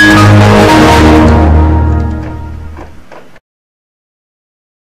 Música